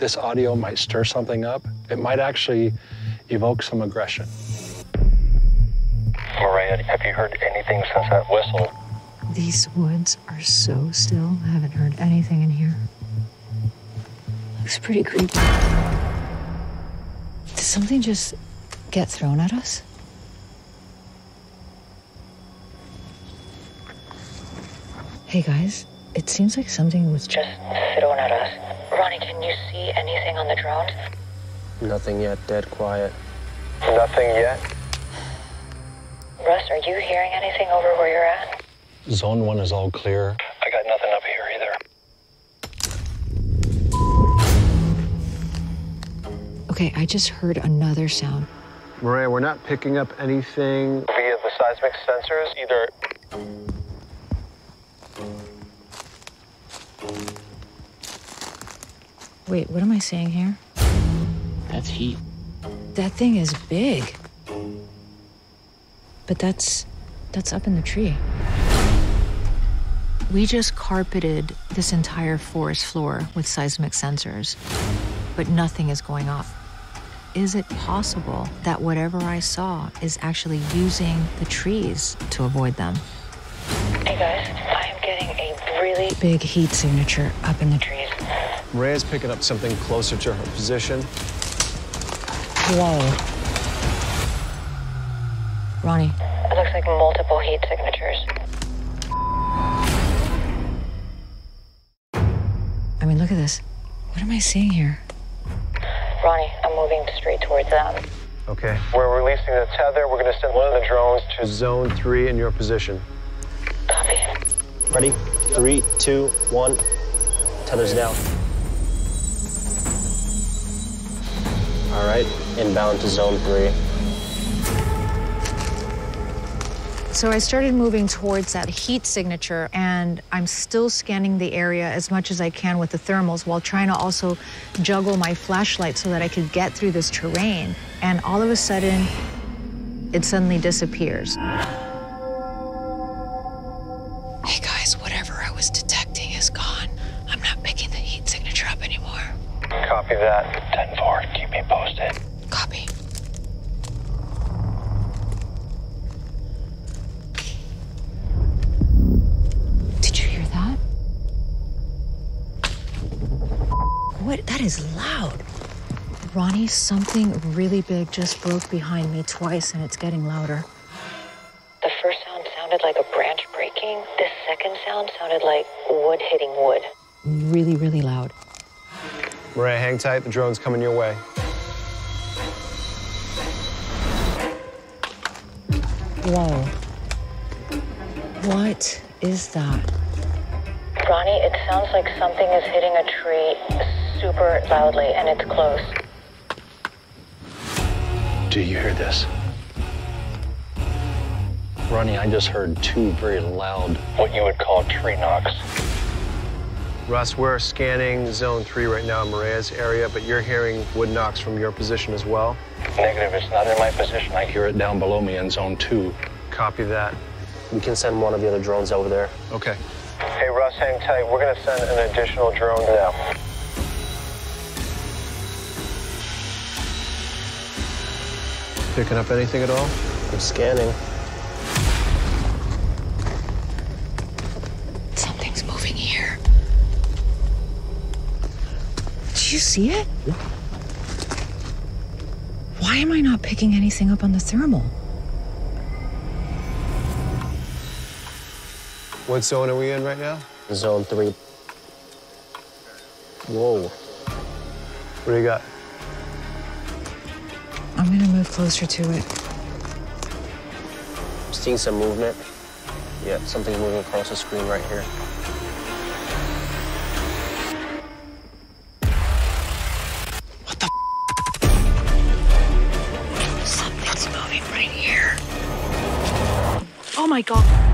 this audio might stir something up. It might actually evoke some aggression. Mireya, have you heard anything since that whistle? These woods are so still. I haven't heard anything in here. Looks pretty creepy. Did something just get thrown at us? Hey guys, it seems like something was just thrown at us. Ronnie, can you see anything on the drones? Nothing yet, dead quiet. Nothing yet? Russ, are you hearing anything over where you're at? Zone one is all clear. I got nothing up here either. Okay, I just heard another sound. Mireya, we're not picking up anything. Via the seismic sensors, either Wait, what am I saying here? That's heat. That thing is big. But that's that's up in the tree. We just carpeted this entire forest floor with seismic sensors, but nothing is going off. Is it possible that whatever I saw is actually using the trees to avoid them? Hey guys, really big heat signature up in the trees. Mireya's picking up something closer to her position. Whoa. Ronnie. It looks like multiple heat signatures. I mean, look at this. What am I seeing here? Ronnie, I'm moving straight towards them. Okay. we're releasing the tether. We're going to send one of the drones to Zone three in your position. Ready? Three, two, one. Tether's down. All right, inbound to zone three. So I started moving towards that heat signature, and I'm still scanning the area as much as I can with the thermals while trying to also juggle my flashlight so that I could get through this terrain. And all of a sudden, it suddenly disappears. Copy that. 10 4. Keep me posted. Copy. Did you hear that? What? That is loud. Ronnie, something really big just broke behind me twice and it's getting louder. The first sound sounded like a branch breaking. The second sound sounded like wood hitting wood. Really, really loud. Mireya, hang tight. The drone's coming your way. Whoa. What is that? Ronnie, it sounds like something is hitting a tree super loudly and it's close. Do you hear this? Ronnie, I just heard two very loud. What you would call tree knocks. Russ, we're scanning zone three right now in Mireya's area, but you're hearing wood knocks from your position as well. Negative. It's not in my position. I hear it down below me in zone two. Copy that. We can send one of the other drones over there. Okay. Hey, Russ, hang tight. We're going to send an additional drone now. Picking up anything at all? I'm scanning. Do you see it? Why am I not picking anything up on the thermal? What zone are we in right now? Zone three. Whoa. What do you got? I'm gonna move closer to it. I'm seeing some movement. Yeah, something's moving across the screen right here. My god.